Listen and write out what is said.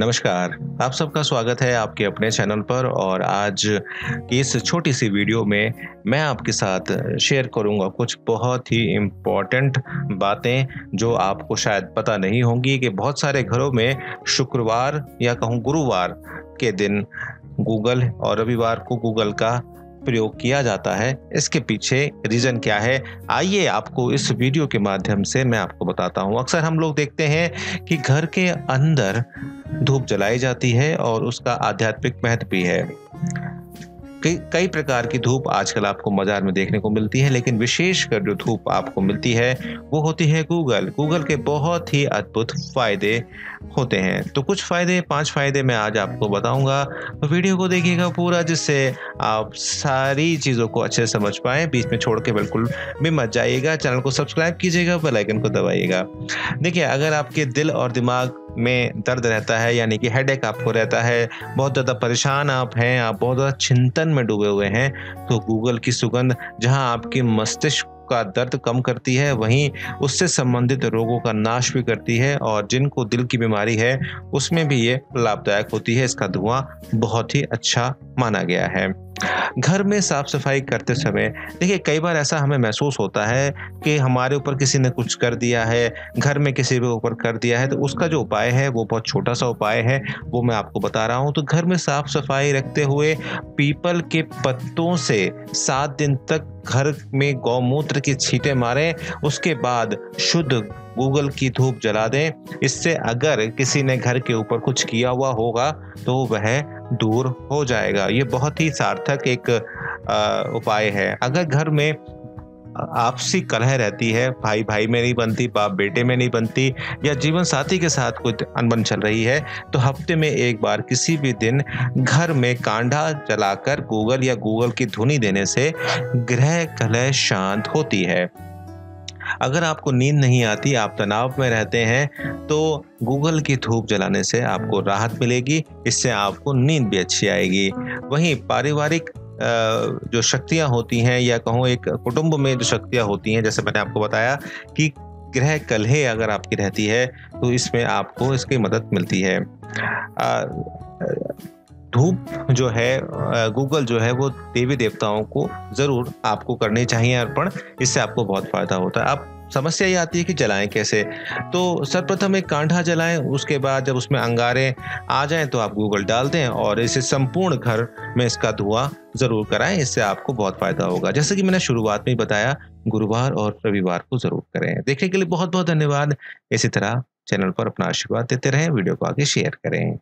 नमस्कार। आप सबका स्वागत है आपके अपने चैनल पर और आज की इस छोटी सी वीडियो में मैं आपके साथ शेयर करूँगा कुछ बहुत ही इम्पोर्टेंट बातें जो आपको शायद पता नहीं होंगी कि बहुत सारे घरों में शुक्रवार या कहूँ गुरुवार के दिन गूगल और रविवार को गूगल का प्रयोग किया जाता है। इसके पीछे रीजन क्या है? आइए आपको इस वीडियो के माध्यम से मैं आपको बताता हूँ। अक्सर हम लोग देखते हैं कि घर के अंदर धूप जलाई जाती है और उसका आध्यात्मिक महत्व भी है। कई कई प्रकार की धूप आजकल आपको बाज़ार में देखने को मिलती है, लेकिन विशेषकर जो धूप आपको मिलती है, वो होती है गूगल। गूगल के बहुत ही अद्भुत फ़ायदे होते हैं। तो कुछ फ़ायदे, पाँच फ़ायदे मैं आज आपको बताऊँगा। तो वीडियो को देखिएगा पूरा, जिससे आप सारी चीज़ों को अच्छे से समझ पाए। बीच में छोड़ के बिल्कुल भी मत जाइएगा। चैनल को सब्सक्राइब कीजिएगा बेलाइकन को दबाइएगा। देखिए, अगर आपके दिल और दिमाग में दर्द रहता है, यानी कि हेडेक आपको रहता है, बहुत ज़्यादा परेशान आप हैं, आप बहुत ज़्यादा चिंतन में डूबे हुए हैं तो गूगल की सुगंध जहाँ आपके मस्तिष्क का दर्द कम करती है, वहीं उससे संबंधित रोगों का नाश भी करती है और जिनको दिल की बीमारी है, उसमें भी ये लाभदायक होती है। इसका धुआँ बहुत ही अच्छा माना गया है। घर में साफ़ सफ़ाई करते समय, देखिए, कई बार ऐसा हमें महसूस होता है कि हमारे ऊपर किसी ने कुछ कर दिया है, घर में किसी के ऊपर कर दिया है तो उसका जो उपाय है, वो बहुत छोटा सा उपाय है, वो मैं आपको बता रहा हूँ। तो घर में साफ़ सफ़ाई रखते हुए पीपल के पत्तों से सात दिन तक घर में गौमूत्र की छींटे मारें, उसके बाद शुद्ध गूगल की धूप जला दें। इससे अगर किसी ने घर के ऊपर कुछ किया हुआ होगा तो वह दूर हो जाएगा। ये बहुत ही सार्थक एक उपाय है। अगर घर में आपसी कलह रहती है भाई भाई में नहीं बनती बाप बेटे में नहीं बनती, या जीवन साथी के साथ कुछ अनबन चल रही है तो हफ़्ते में एक बार किसी भी दिन घर में कांडा जलाकर गूगल या गूगल की धुनी देने से ग्रह कलह शांत होती है। अगर आपको नींद नहीं आती, आप तनाव में रहते हैं तो गूगल की धूप जलाने से आपको राहत मिलेगी, इससे आपको नींद भी अच्छी आएगी। वहीं पारिवारिक जो शक्तियाँ होती हैं या कहूँ एक कुटुंब में जो शक्तियाँ होती हैं, जैसे मैंने आपको बताया कि ग्रह कलह अगर आपकी रहती है तो इसमें आपको इसकी मदद मिलती है। धूप जो है गूगल जो है वो देवी देवताओं को ज़रूर आपको करनी चाहिए अर्पण। इससे आपको बहुत फ़ायदा होता है। अब समस्या ये आती है कि जलाएँ कैसे? तो सर्वप्रथम एक कांठा जलाएँ, उसके बाद जब उसमें अंगारे आ जाएँ तो आप गूगल डाल दें और इसे संपूर्ण घर में इसका धुआँ ज़रूर कराएँ। इससे आपको बहुत फ़ायदा होगा। जैसे कि मैंने शुरुआत में बताया, गुरुवार और रविवार को ज़रूर करें। देखने के लिए बहुत बहुत धन्यवाद। इसी तरह चैनल पर अपना आशीर्वाद देते रहें, वीडियो को आगे शेयर करें।